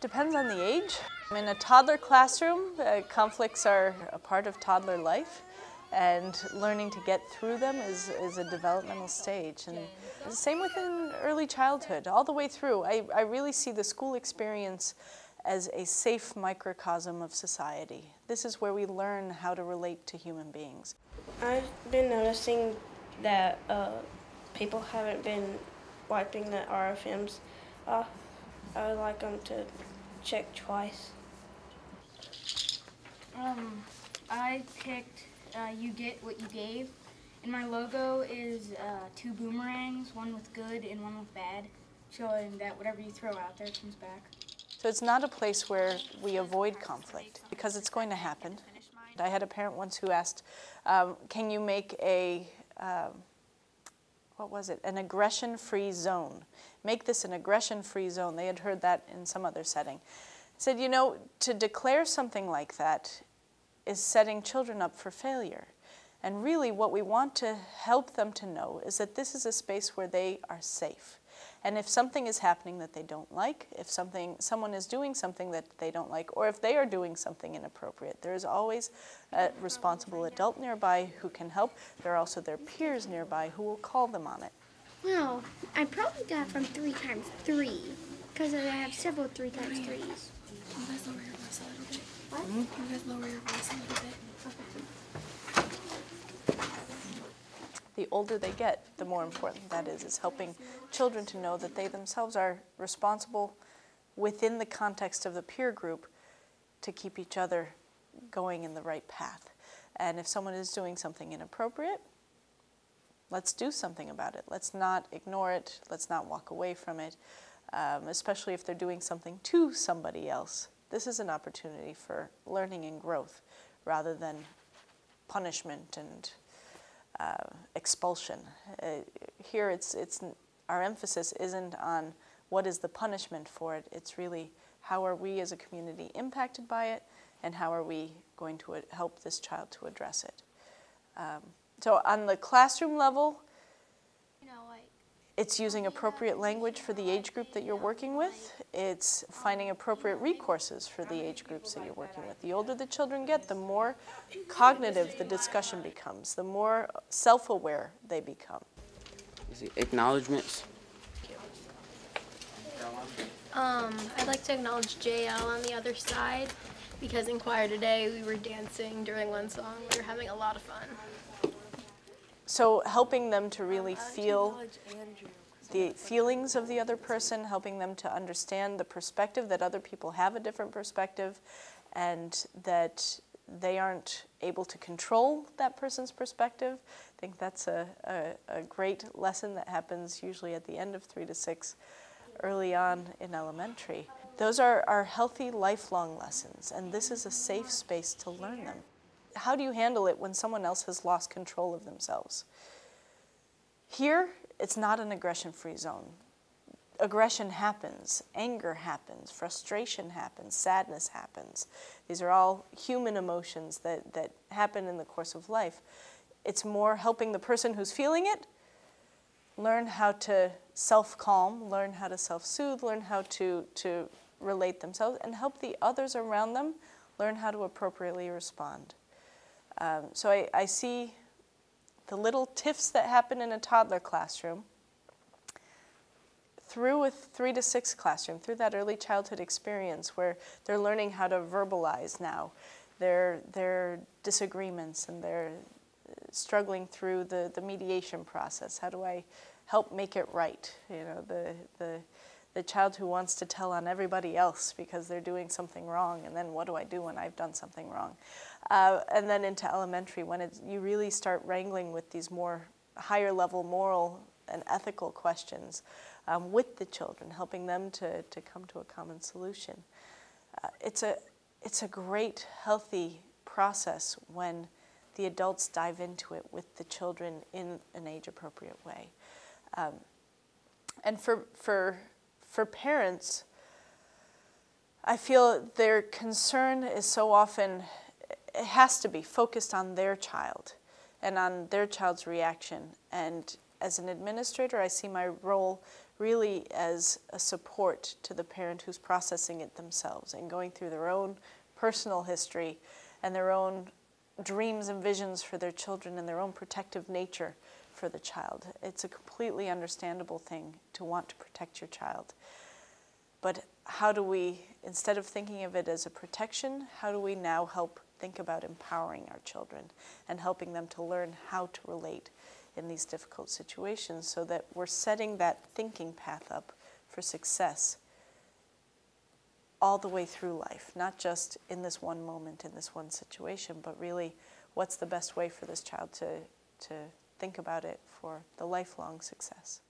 Depends on the age. In a toddler classroom, uh, conflicts are a part of toddler life and learning to get through them is, is a developmental stage. And the same within early childhood, all the way through. I, I really see the school experience as a safe microcosm of society. This is where we learn how to relate to human beings. I've been noticing that uh, people haven't been wiping the RFMs off. I would like them to check twice. Um, I picked uh, You Get What You Gave. And my logo is uh, two boomerangs, one with good and one with bad, showing that whatever you throw out there comes back. So it's not a place where we avoid conflict because it's going to happen. I had a parent once who asked, um, can you make a, um, what was it, an aggression-free zone? Make this an aggression-free zone. They had heard that in some other setting. Said, you know, to declare something like that is setting children up for failure. And really what we want to help them to know is that this is a space where they are safe. And if something is happening that they don't like, if something, someone is doing something that they don't like, or if they are doing something inappropriate, there is always a responsible adult nearby who can help. There are also their peers nearby who will call them on it. Well, I probably got from three times three, because I have several three times threes. Can you guys lower your voice a little bit? What? Can you guys lower your voice a little bit? the older they get, the more important that is, is helping children to know that they themselves are responsible within the context of the peer group to keep each other going in the right path. And if someone is doing something inappropriate, let's do something about it. Let's not ignore it. Let's not walk away from it, um, especially if they're doing something to somebody else. This is an opportunity for learning and growth rather than punishment and uh, expulsion. Uh, here it's, it's, our emphasis isn't on what is the punishment for it, it's really how are we as a community impacted by it and how are we going to help this child to address it. Um, so on the classroom level, it's using appropriate language for the age group that you're working with. It's finding appropriate recourses for the age groups that you're working with. The older the children get, the more cognitive the discussion becomes, the more self-aware they become. Is it acknowledgements? Um, I'd like to acknowledge JL on the other side because in choir today we were dancing during one song. We were having a lot of fun. So helping them to really feel the feelings of the other person, helping them to understand the perspective that other people have a different perspective and that they aren't able to control that person's perspective. I think that's a, a, a great lesson that happens usually at the end of three to six, early on in elementary. Those are, are healthy lifelong lessons and this is a safe space to learn them how do you handle it when someone else has lost control of themselves? Here, it's not an aggression-free zone. Aggression happens, anger happens, frustration happens, sadness happens. These are all human emotions that, that happen in the course of life. It's more helping the person who's feeling it learn how to self-calm, learn how to self-soothe, learn how to, to relate themselves, and help the others around them learn how to appropriately respond. Um, so I, I see the little tiffs that happen in a toddler classroom through a three to six classroom, through that early childhood experience where they're learning how to verbalize now their, their disagreements and they're struggling through the, the mediation process. How do I help make it right? You know, the, the, the child who wants to tell on everybody else because they're doing something wrong and then what do I do when I've done something wrong? Uh, and then into elementary when you really start wrangling with these more higher level moral and ethical questions um, with the children, helping them to, to come to a common solution. Uh, it's, a, it's a great, healthy process when the adults dive into it with the children in an age-appropriate way. Um, and for, for, for parents, I feel their concern is so often it has to be focused on their child and on their child's reaction. And as an administrator, I see my role really as a support to the parent who's processing it themselves and going through their own personal history and their own dreams and visions for their children and their own protective nature for the child. It's a completely understandable thing to want to protect your child. But how do we, instead of thinking of it as a protection, how do we now help think about empowering our children and helping them to learn how to relate in these difficult situations so that we're setting that thinking path up for success all the way through life, not just in this one moment, in this one situation, but really what's the best way for this child to, to think about it for the lifelong success.